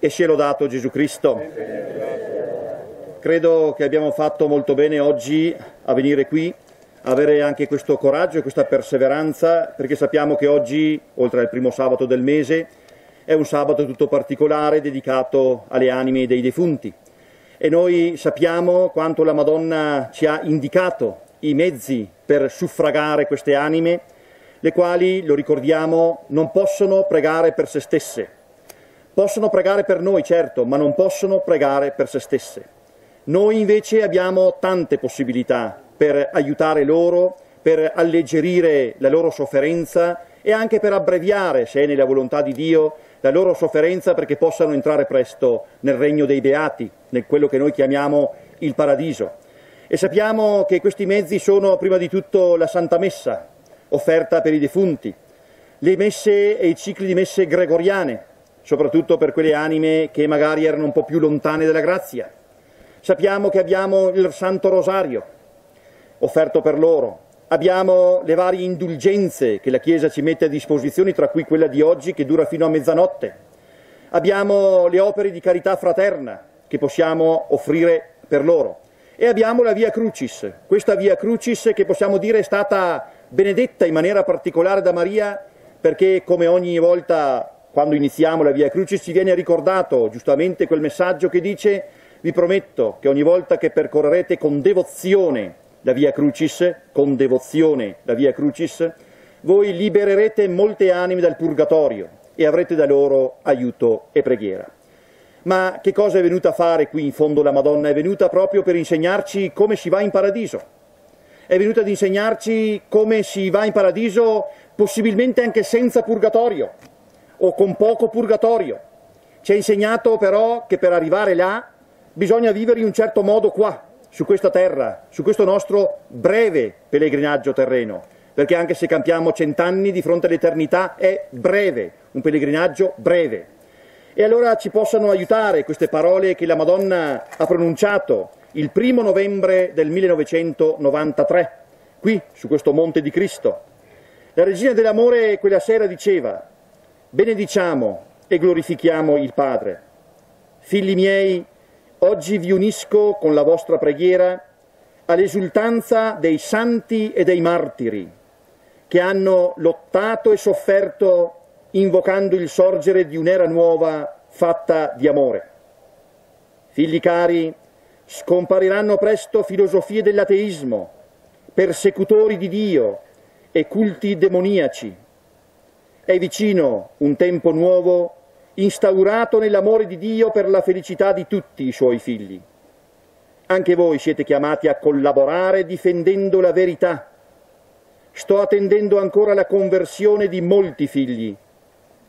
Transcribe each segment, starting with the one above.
e sia lodato Gesù Cristo. Credo che abbiamo fatto molto bene oggi a venire qui, avere anche questo coraggio e questa perseveranza, perché sappiamo che oggi, oltre al primo sabato del mese, è un sabato tutto particolare dedicato alle anime dei defunti. E noi sappiamo quanto la Madonna ci ha indicato i mezzi per suffragare queste anime, le quali, lo ricordiamo, non possono pregare per se stesse. Possono pregare per noi, certo, ma non possono pregare per se stesse. Noi invece abbiamo tante possibilità per aiutare loro, per alleggerire la loro sofferenza e anche per abbreviare, se è nella volontà di Dio, la loro sofferenza perché possano entrare presto nel regno dei beati, nel quello che noi chiamiamo il paradiso. E sappiamo che questi mezzi sono prima di tutto la Santa Messa, offerta per i defunti, le messe e i cicli di messe gregoriane, soprattutto per quelle anime che magari erano un po' più lontane dalla grazia. Sappiamo che abbiamo il Santo Rosario, offerto per loro. Abbiamo le varie indulgenze che la Chiesa ci mette a disposizione, tra cui quella di oggi che dura fino a mezzanotte. Abbiamo le opere di carità fraterna che possiamo offrire per loro. E abbiamo la Via Crucis, questa Via Crucis che possiamo dire è stata benedetta in maniera particolare da Maria perché come ogni volta quando iniziamo la Via Crucis ci viene ricordato giustamente quel messaggio che dice vi prometto che ogni volta che percorrerete con devozione la Via Crucis, con devozione la Via Crucis, voi libererete molte anime dal purgatorio e avrete da loro aiuto e preghiera. Ma che cosa è venuta a fare qui in fondo la Madonna? È venuta proprio per insegnarci come si va in paradiso. È venuta ad insegnarci come si va in paradiso possibilmente anche senza purgatorio o con poco purgatorio. Ci ha insegnato però che per arrivare là bisogna vivere in un certo modo qua, su questa terra, su questo nostro breve pellegrinaggio terreno, perché anche se campiamo cent'anni di fronte all'eternità è breve, un pellegrinaggio breve. E allora ci possano aiutare queste parole che la Madonna ha pronunciato il primo novembre del 1993, qui su questo Monte di Cristo. La Regina dell'Amore quella sera diceva, benediciamo e glorifichiamo il Padre. Figli miei, oggi vi unisco con la vostra preghiera all'esultanza dei santi e dei martiri che hanno lottato e sofferto invocando il sorgere di un'era nuova fatta di amore. Figli cari, scompariranno presto filosofie dell'ateismo, persecutori di Dio e culti demoniaci. È vicino un tempo nuovo instaurato nell'amore di Dio per la felicità di tutti i suoi figli. Anche voi siete chiamati a collaborare difendendo la verità. Sto attendendo ancora la conversione di molti figli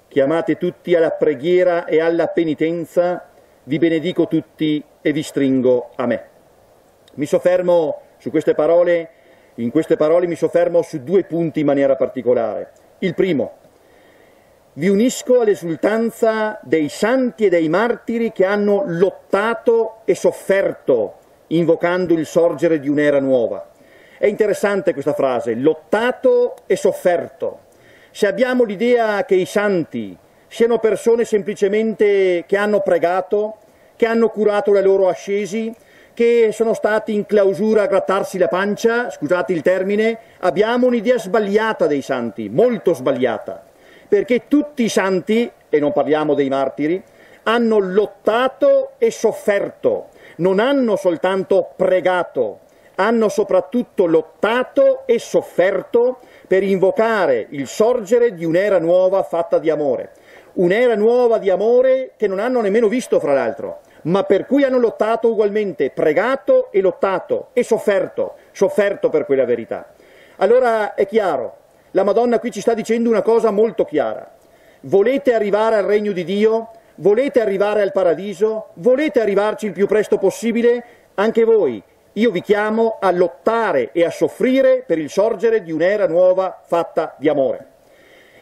chiamate tutti alla preghiera e alla penitenza, vi benedico tutti e vi stringo a me. Mi soffermo su queste parole, in queste parole mi soffermo su due punti in maniera particolare. Il primo, vi unisco all'esultanza dei santi e dei martiri che hanno lottato e sofferto invocando il sorgere di un'era nuova. È interessante questa frase, lottato e sofferto. Se abbiamo l'idea che i santi siano persone semplicemente che hanno pregato, che hanno curato le loro ascesi, che sono stati in clausura a grattarsi la pancia, scusate il termine, abbiamo un'idea sbagliata dei santi, molto sbagliata, perché tutti i santi, e non parliamo dei martiri, hanno lottato e sofferto, non hanno soltanto pregato, hanno soprattutto lottato e sofferto per invocare il sorgere di un'era nuova fatta di amore. Un'era nuova di amore che non hanno nemmeno visto, fra l'altro, ma per cui hanno lottato ugualmente, pregato e lottato e sofferto, sofferto per quella verità. Allora è chiaro, la Madonna qui ci sta dicendo una cosa molto chiara. Volete arrivare al regno di Dio? Volete arrivare al paradiso? Volete arrivarci il più presto possibile? Anche voi io vi chiamo a lottare e a soffrire per il sorgere di un'era nuova fatta di amore.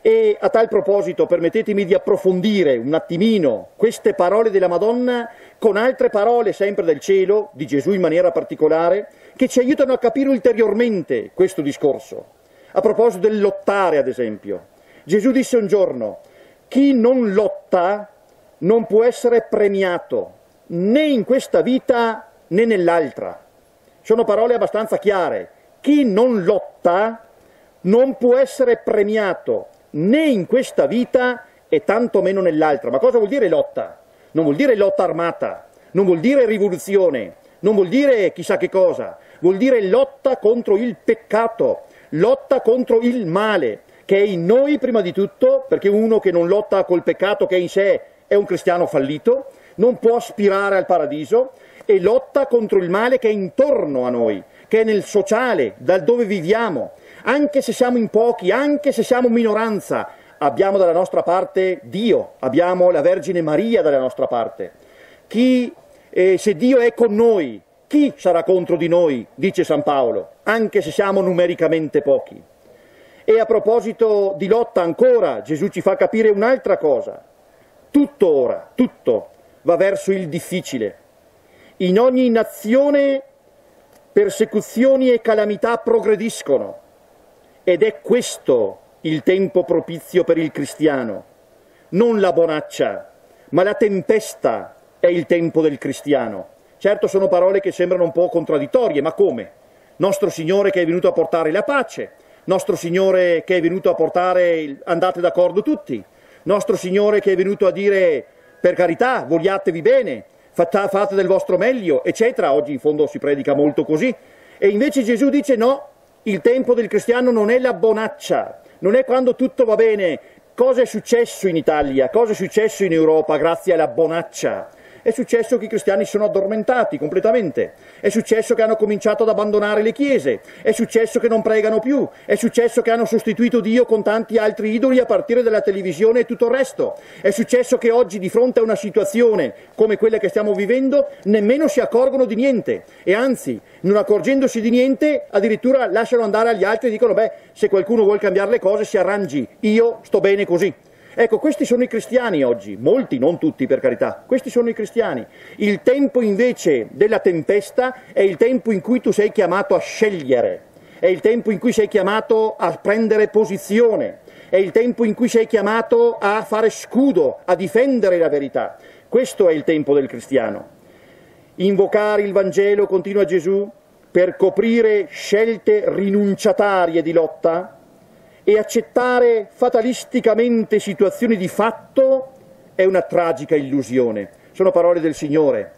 E a tal proposito permettetemi di approfondire un attimino queste parole della Madonna con altre parole sempre del cielo, di Gesù in maniera particolare, che ci aiutano a capire ulteriormente questo discorso. A proposito del lottare, ad esempio, Gesù disse un giorno, chi non lotta non può essere premiato né in questa vita né nell'altra. Sono parole abbastanza chiare. Chi non lotta non può essere premiato né in questa vita e tanto meno nell'altra. Ma cosa vuol dire lotta? Non vuol dire lotta armata, non vuol dire rivoluzione, non vuol dire chissà che cosa, vuol dire lotta contro il peccato, lotta contro il male, che è in noi prima di tutto, perché uno che non lotta col peccato che è in sé è un cristiano fallito, non può aspirare al paradiso, e lotta contro il male che è intorno a noi, che è nel sociale, dal dove viviamo, anche se siamo in pochi, anche se siamo minoranza, abbiamo dalla nostra parte Dio, abbiamo la Vergine Maria dalla nostra parte. Chi, eh, se Dio è con noi, chi sarà contro di noi, dice San Paolo, anche se siamo numericamente pochi. E a proposito di lotta ancora, Gesù ci fa capire un'altra cosa. Tutto ora, tutto va verso il difficile. In ogni nazione persecuzioni e calamità progrediscono ed è questo il tempo propizio per il cristiano. Non la bonaccia, ma la tempesta è il tempo del cristiano. Certo sono parole che sembrano un po' contraddittorie, ma come? Nostro Signore che è venuto a portare la pace, nostro Signore che è venuto a portare andate d'accordo tutti, nostro Signore che è venuto a dire per carità, vogliatevi bene, fate del vostro meglio, eccetera. Oggi in fondo si predica molto così. E invece Gesù dice no, il tempo del cristiano non è la bonaccia, non è quando tutto va bene. Cosa è successo in Italia? Cosa è successo in Europa grazie alla bonaccia? È successo che i cristiani si sono addormentati completamente, è successo che hanno cominciato ad abbandonare le chiese, è successo che non pregano più, è successo che hanno sostituito Dio con tanti altri idoli a partire dalla televisione e tutto il resto, è successo che oggi di fronte a una situazione come quella che stiamo vivendo nemmeno si accorgono di niente. E anzi, non accorgendosi di niente, addirittura lasciano andare agli altri e dicono beh, se qualcuno vuole cambiare le cose si arrangi, io sto bene così. Ecco, questi sono i cristiani oggi, molti, non tutti per carità, questi sono i cristiani. Il tempo invece della tempesta è il tempo in cui tu sei chiamato a scegliere, è il tempo in cui sei chiamato a prendere posizione, è il tempo in cui sei chiamato a fare scudo, a difendere la verità. Questo è il tempo del cristiano. Invocare il Vangelo, continua Gesù, per coprire scelte rinunciatarie di lotta, e accettare fatalisticamente situazioni di fatto è una tragica illusione. Sono parole del Signore.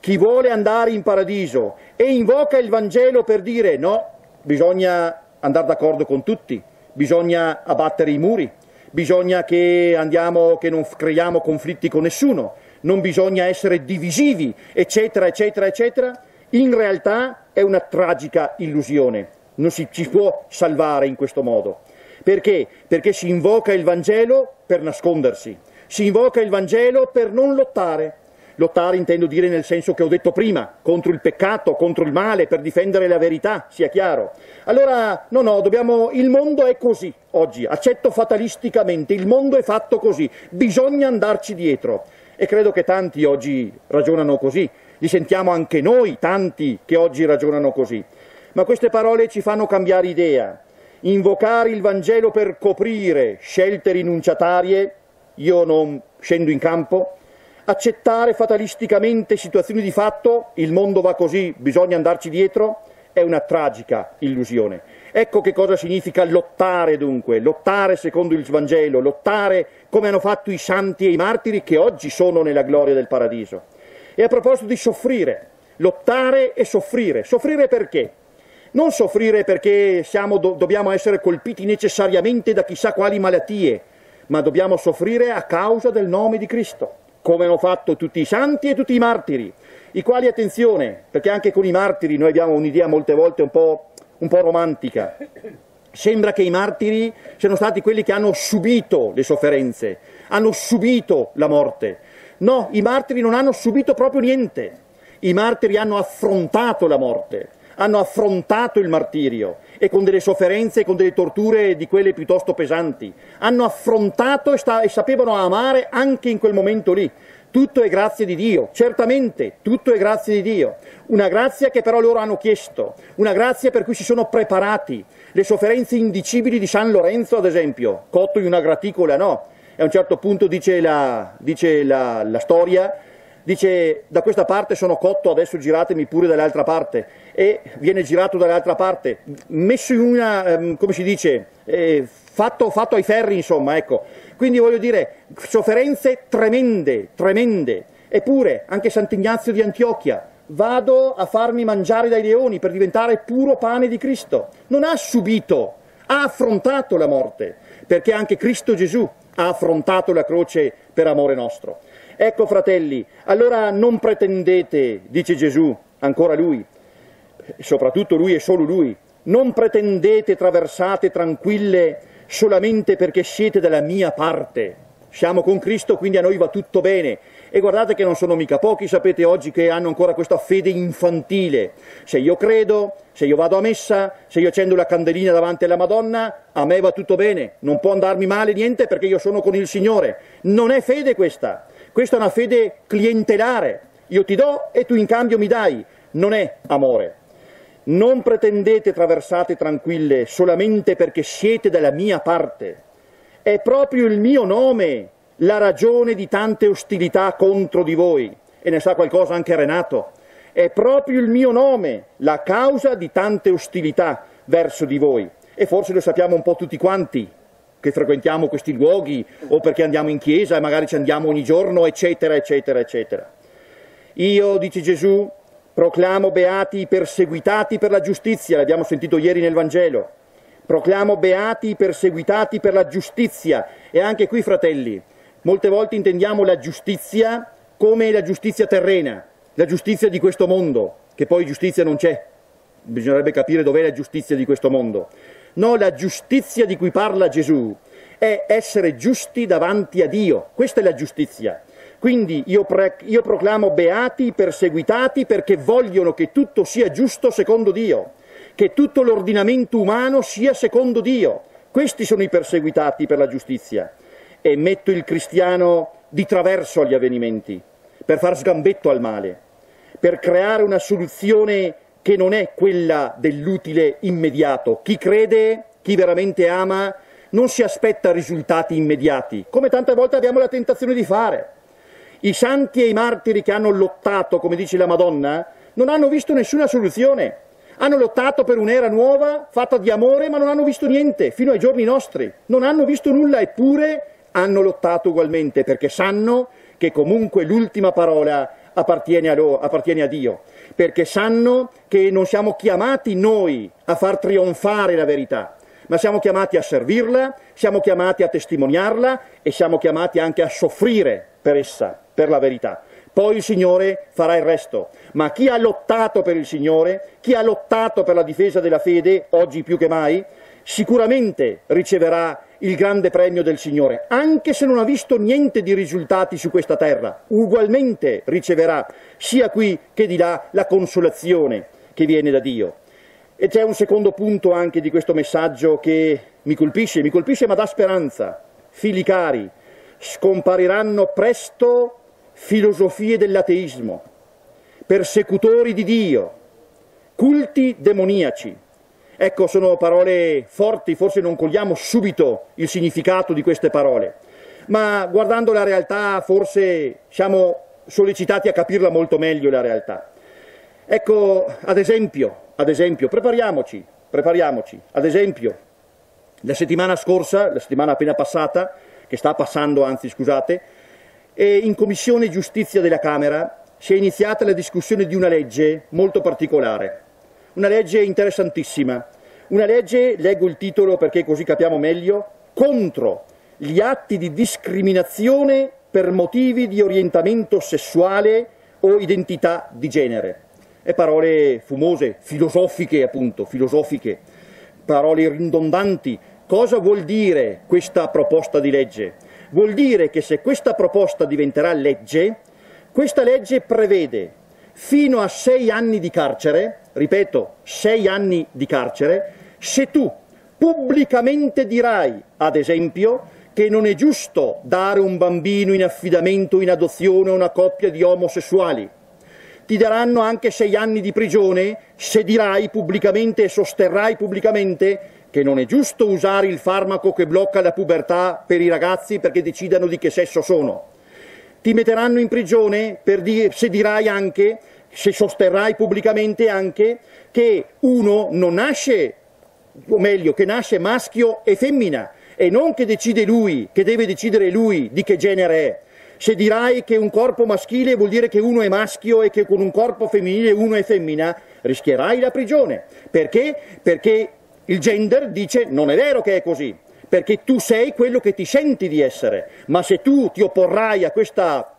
Chi vuole andare in paradiso e invoca il Vangelo per dire no, bisogna andare d'accordo con tutti, bisogna abbattere i muri, bisogna che andiamo, che non creiamo conflitti con nessuno, non bisogna essere divisivi, eccetera, eccetera, eccetera, in realtà è una tragica illusione. Non si ci può salvare in questo modo. Perché? Perché si invoca il Vangelo per nascondersi, si invoca il Vangelo per non lottare. Lottare intendo dire nel senso che ho detto prima, contro il peccato, contro il male, per difendere la verità, sia chiaro. Allora, no, no, dobbiamo, il mondo è così oggi, accetto fatalisticamente, il mondo è fatto così, bisogna andarci dietro. E credo che tanti oggi ragionano così, li sentiamo anche noi, tanti che oggi ragionano così. Ma queste parole ci fanno cambiare idea invocare il Vangelo per coprire scelte rinunciatarie, io non scendo in campo, accettare fatalisticamente situazioni di fatto, il mondo va così, bisogna andarci dietro, è una tragica illusione. Ecco che cosa significa lottare dunque, lottare secondo il Vangelo, lottare come hanno fatto i santi e i martiri che oggi sono nella gloria del paradiso. E a proposito di soffrire, lottare e soffrire. Soffrire perché? Non soffrire perché siamo, do, dobbiamo essere colpiti necessariamente da chissà quali malattie, ma dobbiamo soffrire a causa del nome di Cristo, come hanno fatto tutti i santi e tutti i martiri, i quali, attenzione, perché anche con i martiri noi abbiamo un'idea molte volte un po', un po romantica, sembra che i martiri siano stati quelli che hanno subito le sofferenze, hanno subito la morte. No, i martiri non hanno subito proprio niente, i martiri hanno affrontato la morte hanno affrontato il martirio e con delle sofferenze e con delle torture di quelle piuttosto pesanti. Hanno affrontato e, sta- e sapevano amare anche in quel momento lì. Tutto è grazie di Dio, certamente, tutto è grazie di Dio. Una grazia che però loro hanno chiesto, una grazia per cui si sono preparati. Le sofferenze indicibili di San Lorenzo, ad esempio, cotto in una graticola, no. e a un certo punto dice la, dice la, la storia, dice da questa parte sono cotto, adesso giratemi pure dall'altra parte e viene girato dall'altra parte, messo in una, ehm, come si dice, eh, fatto, fatto ai ferri insomma, ecco. Quindi voglio dire, sofferenze tremende, tremende. Eppure anche Sant'Ignazio di Antiochia, vado a farmi mangiare dai leoni per diventare puro pane di Cristo. Non ha subito, ha affrontato la morte, perché anche Cristo Gesù ha affrontato la croce per amore nostro. Ecco fratelli, allora non pretendete, dice Gesù, ancora lui, soprattutto lui e solo lui, non pretendete traversate tranquille solamente perché siete dalla mia parte. Siamo con Cristo, quindi a noi va tutto bene. E guardate che non sono mica pochi, sapete oggi che hanno ancora questa fede infantile. Se io credo, se io vado a messa, se io accendo la candelina davanti alla Madonna, a me va tutto bene, non può andarmi male niente perché io sono con il Signore. Non è fede questa. Questa è una fede clientelare. Io ti do e tu in cambio mi dai. Non è amore. Non pretendete traversate tranquille solamente perché siete dalla mia parte. È proprio il mio nome la ragione di tante ostilità contro di voi. E ne sa qualcosa anche Renato. È proprio il mio nome la causa di tante ostilità verso di voi. E forse lo sappiamo un po' tutti quanti, che frequentiamo questi luoghi o perché andiamo in chiesa e magari ci andiamo ogni giorno, eccetera, eccetera, eccetera. Io, dice Gesù, proclamo beati i perseguitati per la giustizia, l'abbiamo sentito ieri nel Vangelo. Proclamo beati i perseguitati per la giustizia. E anche qui, fratelli, molte volte intendiamo la giustizia come la giustizia terrena, la giustizia di questo mondo, che poi giustizia non c'è. Bisognerebbe capire dov'è la giustizia di questo mondo. No, la giustizia di cui parla Gesù è essere giusti davanti a Dio. Questa è la giustizia. Quindi io, pre- io proclamo beati, perseguitati perché vogliono che tutto sia giusto secondo Dio, che tutto l'ordinamento umano sia secondo Dio. Questi sono i perseguitati per la giustizia. E metto il cristiano di traverso agli avvenimenti, per far sgambetto al male, per creare una soluzione che non è quella dell'utile immediato. Chi crede, chi veramente ama, non si aspetta risultati immediati, come tante volte abbiamo la tentazione di fare. I santi e i martiri che hanno lottato, come dice la Madonna, non hanno visto nessuna soluzione. Hanno lottato per un'era nuova, fatta di amore, ma non hanno visto niente, fino ai giorni nostri. Non hanno visto nulla, eppure hanno lottato ugualmente, perché sanno che comunque l'ultima parola appartiene a, loro, appartiene a Dio perché sanno che non siamo chiamati noi a far trionfare la verità, ma siamo chiamati a servirla, siamo chiamati a testimoniarla e siamo chiamati anche a soffrire per essa, per la verità. Poi il Signore farà il resto. Ma chi ha lottato per il Signore, chi ha lottato per la difesa della fede, oggi più che mai, sicuramente riceverà il grande premio del Signore, anche se non ha visto niente di risultati su questa terra, ugualmente riceverà sia qui che di là la consolazione che viene da Dio. E c'è un secondo punto anche di questo messaggio che mi colpisce, mi colpisce ma dà speranza. Figli cari, scompariranno presto filosofie dell'ateismo, persecutori di Dio, culti demoniaci, Ecco, sono parole forti, forse non cogliamo subito il significato di queste parole, ma guardando la realtà forse siamo sollecitati a capirla molto meglio la realtà. Ecco, ad esempio, ad esempio, prepariamoci, prepariamoci, ad esempio, la settimana scorsa, la settimana appena passata, che sta passando, anzi scusate, in Commissione Giustizia della Camera si è iniziata la discussione di una legge molto particolare, una legge interessantissima, una legge, leggo il titolo perché così capiamo meglio, contro gli atti di discriminazione per motivi di orientamento sessuale o identità di genere. E parole fumose, filosofiche appunto, filosofiche, parole ridondanti. Cosa vuol dire questa proposta di legge? Vuol dire che se questa proposta diventerà legge, questa legge prevede fino a sei anni di carcere, ripeto, sei anni di carcere, se tu pubblicamente dirai, ad esempio, che non è giusto dare un bambino in affidamento, in adozione a una coppia di omosessuali. Ti daranno anche sei anni di prigione se dirai pubblicamente e sosterrai pubblicamente che non è giusto usare il farmaco che blocca la pubertà per i ragazzi perché decidano di che sesso sono. Ti metteranno in prigione di se dirai anche, se sosterrai pubblicamente anche, che uno non nasce, o meglio, che nasce maschio e femmina, e non che decide lui, che deve decidere lui di che genere è. Se dirai che un corpo maschile vuol dire che uno è maschio e che con un corpo femminile uno è femmina, rischierai la prigione. Perché? Perché il gender dice non è vero che è così, perché tu sei quello che ti senti di essere, ma se tu ti opporrai a questa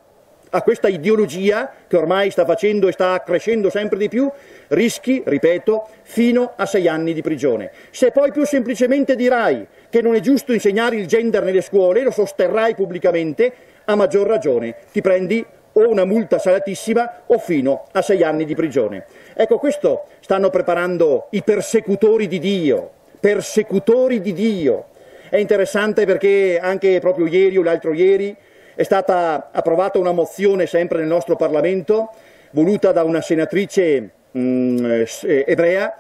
a questa ideologia che ormai sta facendo e sta crescendo sempre di più, rischi, ripeto, fino a sei anni di prigione. Se poi più semplicemente dirai che non è giusto insegnare il gender nelle scuole, lo sosterrai pubblicamente, a maggior ragione ti prendi o una multa salatissima o fino a sei anni di prigione. Ecco, questo stanno preparando i persecutori di Dio, persecutori di Dio. È interessante perché anche proprio ieri o l'altro ieri è stata approvata una mozione sempre nel nostro Parlamento, voluta da una senatrice mh, mm, eh, ebrea,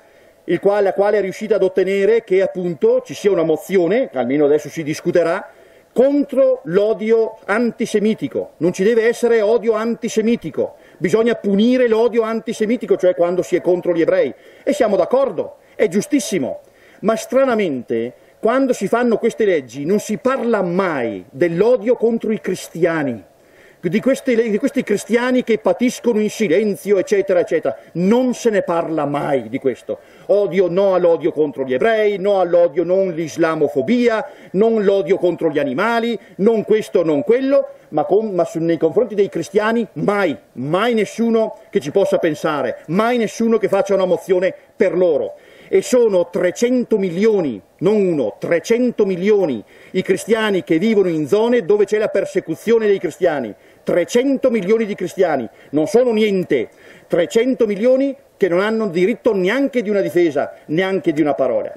quale, la quale è riuscita ad ottenere che appunto ci sia una mozione, almeno adesso si discuterà, contro l'odio antisemitico. Non ci deve essere odio antisemitico, bisogna punire l'odio antisemitico, cioè quando si è contro gli ebrei. E siamo d'accordo, è giustissimo. Ma stranamente quando si fanno queste leggi non si parla mai dell'odio contro i cristiani, di, queste, di, questi cristiani che patiscono in silenzio, eccetera, eccetera. Non se ne parla mai di questo. Odio, no all'odio contro gli ebrei, no all'odio, non l'islamofobia, non l'odio contro gli animali, non questo, non quello, ma, con, ma su, nei confronti dei cristiani mai, mai nessuno che ci possa pensare, mai nessuno che faccia una mozione per loro e sono 300 milioni, non uno, 300 milioni i cristiani che vivono in zone dove c'è la persecuzione dei cristiani. 300 milioni di cristiani, non sono niente, 300 milioni che non hanno diritto neanche di una difesa, neanche di una parola.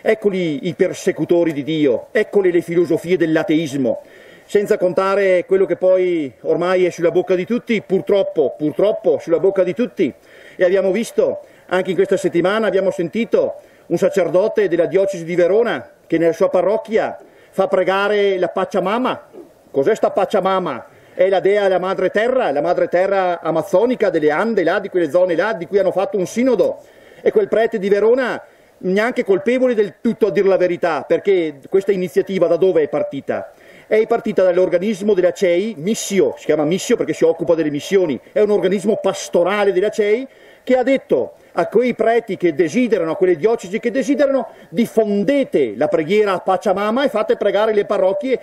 Eccoli i persecutori di Dio, eccole le filosofie dell'ateismo, senza contare quello che poi ormai è sulla bocca di tutti, purtroppo, purtroppo sulla bocca di tutti. E abbiamo visto anche in questa settimana abbiamo sentito un sacerdote della diocesi di Verona che nella sua parrocchia fa pregare la Pachamama. Cos'è sta Pachamama? È la dea della madre terra, la madre terra amazzonica delle Ande, là, di quelle zone là, di cui hanno fatto un sinodo. E quel prete di Verona neanche colpevole del tutto a dir la verità, perché questa iniziativa da dove è partita? È partita dall'organismo della CEI, Missio, si chiama Missio perché si occupa delle missioni, è un organismo pastorale della CEI che ha detto a quei preti che desiderano, a quelle diocesi che desiderano, diffondete la preghiera a Pachamama e fate pregare le parrocchie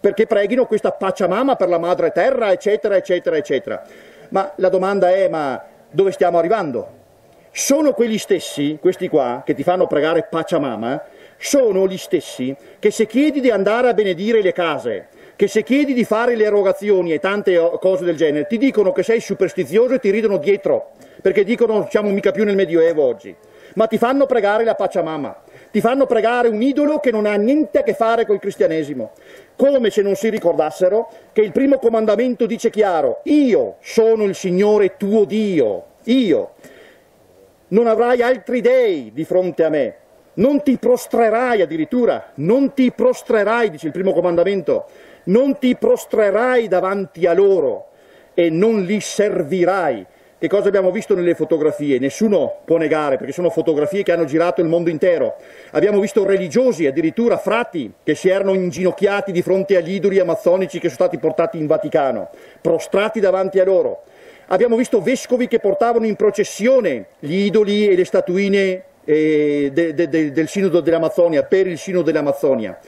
perché preghino questa Pachamama per la madre terra, eccetera, eccetera, eccetera. Ma la domanda è, ma dove stiamo arrivando? Sono quelli stessi, questi qua, che ti fanno pregare Pachamama, sono gli stessi che se chiedi di andare a benedire le case, che se chiedi di fare le erogazioni e tante cose del genere, ti dicono che sei superstizioso e ti ridono dietro perché dicono non siamo mica più nel Medioevo oggi, ma ti fanno pregare la Pachamama, ti fanno pregare un idolo che non ha niente a che fare col cristianesimo, come se non si ricordassero che il primo comandamento dice chiaro, io sono il Signore tuo Dio, io, non avrai altri dei di fronte a me, non ti prostrerai addirittura, non ti prostrerai, dice il primo comandamento, non ti prostrerai davanti a loro e non li servirai, che cosa abbiamo visto nelle fotografie? Nessuno può negare, perché sono fotografie che hanno girato il mondo intero. Abbiamo visto religiosi, addirittura frati, che si erano inginocchiati di fronte agli idoli amazzonici che sono stati portati in Vaticano, prostrati davanti a loro. Abbiamo visto vescovi che portavano in processione gli idoli e le statuine eh, de, de, de, del Sinodo dell'Amazzonia, per il Sinodo dell'Amazzonia.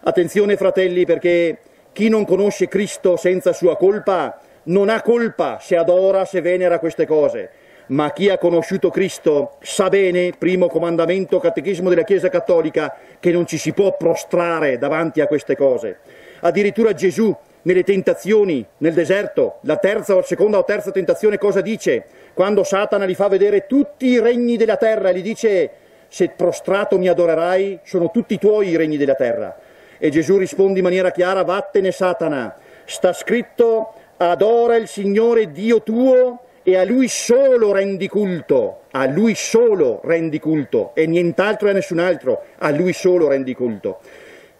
Attenzione fratelli, perché chi non conosce Cristo senza sua colpa non ha colpa se adora, se venera queste cose, ma chi ha conosciuto Cristo sa bene, primo comandamento catechismo della Chiesa Cattolica, che non ci si può prostrare davanti a queste cose. Addirittura Gesù nelle tentazioni nel deserto, la terza o seconda o terza tentazione cosa dice? Quando Satana gli fa vedere tutti i regni della terra, gli dice se prostrato mi adorerai, sono tutti tuoi i regni della terra. E Gesù risponde in maniera chiara, vattene Satana, sta scritto adora il Signore Dio tuo e a Lui solo rendi culto, a Lui solo rendi culto e nient'altro e a nessun altro, a Lui solo rendi culto.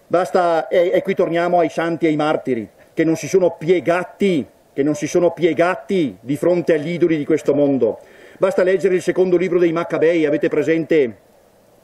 Basta, e, e qui torniamo ai santi e ai martiri, che non si sono piegati, che non si sono piegati di fronte agli idoli di questo mondo. Basta leggere il secondo libro dei Maccabei, avete presente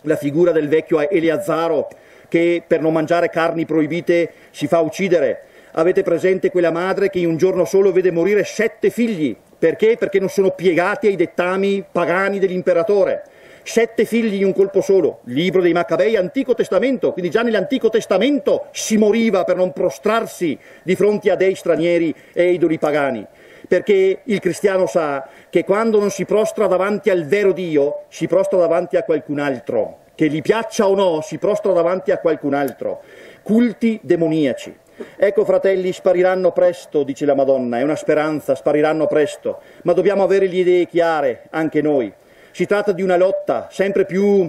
la figura del vecchio Eleazzaro che per non mangiare carni proibite si fa uccidere. Avete presente quella madre che in un giorno solo vede morire sette figli perché? Perché non sono piegati ai dettami pagani dell'imperatore. Sette figli in un colpo solo, libro dei Maccabei, Antico Testamento, quindi già nell'Antico Testamento si moriva per non prostrarsi di fronte a dei stranieri e idoli pagani. Perché il cristiano sa che quando non si prostra davanti al vero Dio, si prostra davanti a qualcun altro. Che gli piaccia o no, si prostra davanti a qualcun altro. Culti demoniaci. Ecco fratelli, spariranno presto, dice la Madonna, è una speranza, spariranno presto, ma dobbiamo avere le idee chiare, anche noi. Si tratta di una lotta sempre più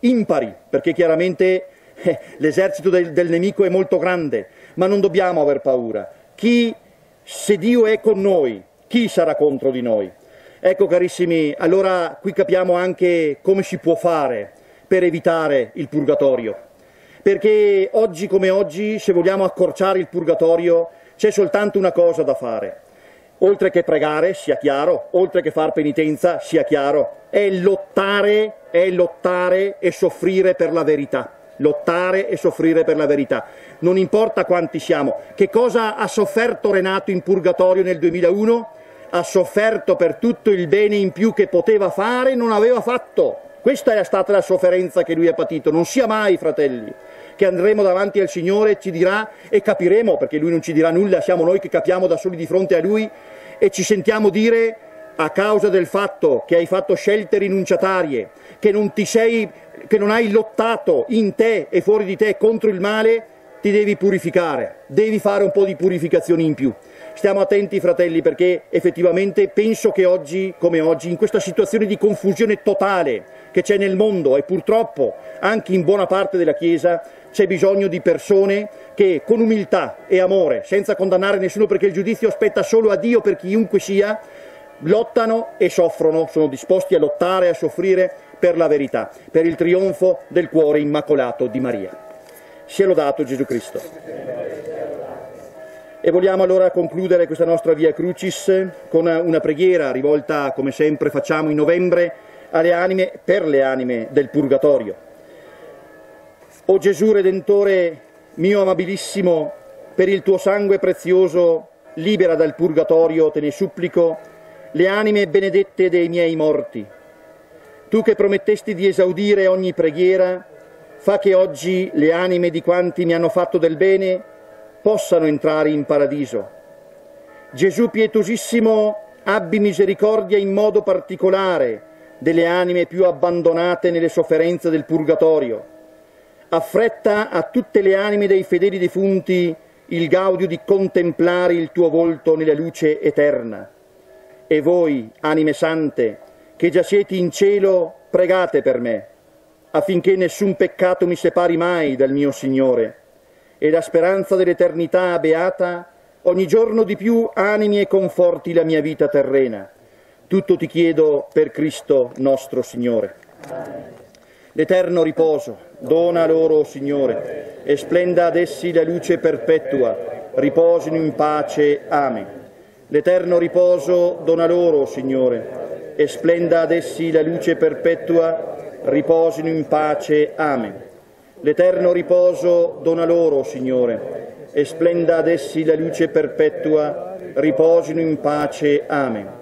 impari, perché chiaramente eh, l'esercito del, del nemico è molto grande, ma non dobbiamo aver paura. Chi, se Dio è con noi, chi sarà contro di noi? Ecco carissimi, allora qui capiamo anche come si può fare per evitare il purgatorio perché oggi come oggi, se vogliamo accorciare il purgatorio, c'è soltanto una cosa da fare. Oltre che pregare, sia chiaro, oltre che far penitenza, sia chiaro, è lottare, è lottare e soffrire per la verità. Lottare e soffrire per la verità. Non importa quanti siamo. Che cosa ha sofferto Renato in purgatorio nel 2001? Ha sofferto per tutto il bene in più che poteva fare e non aveva fatto. Questa è stata la sofferenza che lui ha patito. Non sia mai, fratelli che andremo davanti al Signore, ci dirà e capiremo, perché Lui non ci dirà nulla, siamo noi che capiamo da soli di fronte a Lui e ci sentiamo dire a causa del fatto che hai fatto scelte rinunciatarie, che non, sei, che non hai lottato in te e fuori di te contro il male, ti devi purificare, devi fare un po' di purificazioni in più. Stiamo attenti, fratelli, perché effettivamente penso che oggi, come oggi, in questa situazione di confusione totale che c'è nel mondo e purtroppo anche in buona parte della Chiesa, c'è bisogno di persone che con umiltà e amore, senza condannare nessuno perché il giudizio spetta solo a Dio per chiunque sia, lottano e soffrono, sono disposti a lottare e a soffrire per la verità, per il trionfo del cuore immacolato di Maria. Sia lodato Gesù Cristo. E vogliamo allora concludere questa nostra Via Crucis con una preghiera rivolta, come sempre facciamo in novembre, alle anime, per le anime del Purgatorio. O Gesù Redentore mio amabilissimo, per il tuo sangue prezioso, libera dal purgatorio, te ne supplico, le anime benedette dei miei morti. Tu che promettesti di esaudire ogni preghiera, fa che oggi le anime di quanti mi hanno fatto del bene possano entrare in paradiso. Gesù pietosissimo, abbi misericordia in modo particolare delle anime più abbandonate nelle sofferenze del purgatorio affretta a tutte le anime dei fedeli defunti il gaudio di contemplare il tuo volto nella luce eterna. E voi, anime sante, che già siete in cielo, pregate per me, affinché nessun peccato mi separi mai dal mio Signore, e la speranza dell'eternità beata ogni giorno di più animi e conforti la mia vita terrena. Tutto ti chiedo per Cristo nostro Signore. L'eterno riposo, Dona loro, Signore, e splenda ad essi la luce perpetua, riposino in pace. Amen. L'eterno riposo dona loro, Signore, e splenda ad essi la luce perpetua, riposino in pace. Amen. L'eterno riposo dona loro, Signore, e splenda ad essi la luce perpetua, riposino in pace. Amen.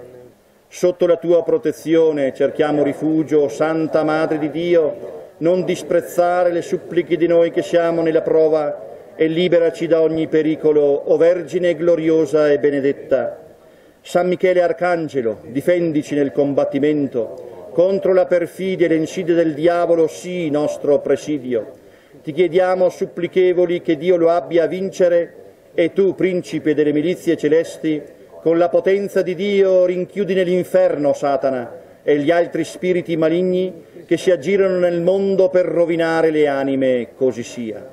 Sotto la tua protezione cerchiamo rifugio, Santa Madre di Dio, non disprezzare le suppliche di noi che siamo nella prova e liberaci da ogni pericolo, o Vergine gloriosa e benedetta. San Michele Arcangelo, difendici nel combattimento, contro la perfidia e le insidie del diavolo, sì nostro presidio. Ti chiediamo supplichevoli che Dio lo abbia a vincere e tu, principe delle milizie celesti, con la potenza di Dio rinchiudi nell'inferno Satana e gli altri spiriti maligni che si aggirano nel mondo per rovinare le anime, così sia.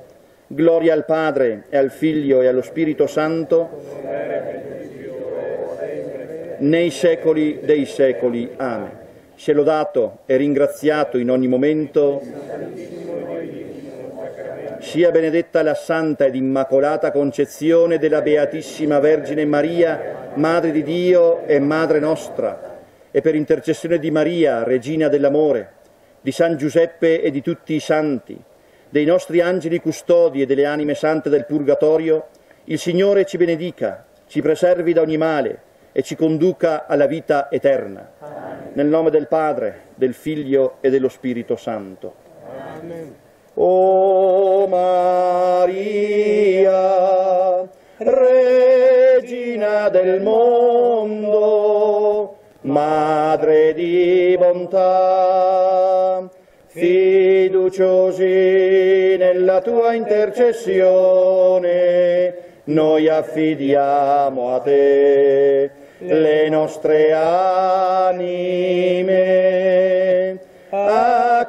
Gloria al Padre e al Figlio e allo Spirito Santo, nei secoli dei secoli. Amen. sia lodato e ringraziato in ogni momento, sia benedetta la santa ed immacolata concezione della Beatissima Vergine Maria, Madre di Dio e Madre nostra, e per intercessione di Maria, Regina dell'amore, di San Giuseppe e di tutti i santi, dei nostri angeli custodi e delle anime sante del Purgatorio, il Signore ci benedica, ci preservi da ogni male e ci conduca alla vita eterna. Amen. Nel nome del Padre, del Figlio e dello Spirito Santo. Amen. O Maria, Regina del mondo, Madre di bontà, fiduciosi nella tua intercessione, noi affidiamo a te le nostre anime.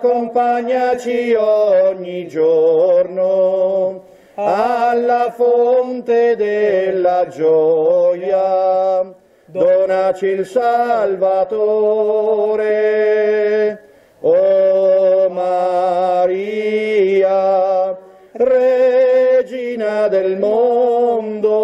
Accompagnaci ogni giorno alla fonte della gioia donaci il Salvatore. O Maria, Regina del mondo,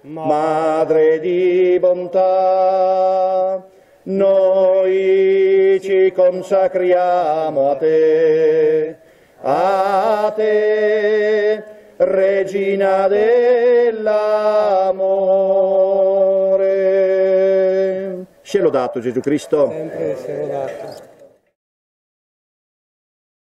Madre di bontà, noi ci consacriamo a te, a te, Regina dell'amore. Sia lodato Gesù Cristo. Sempre sia lodato.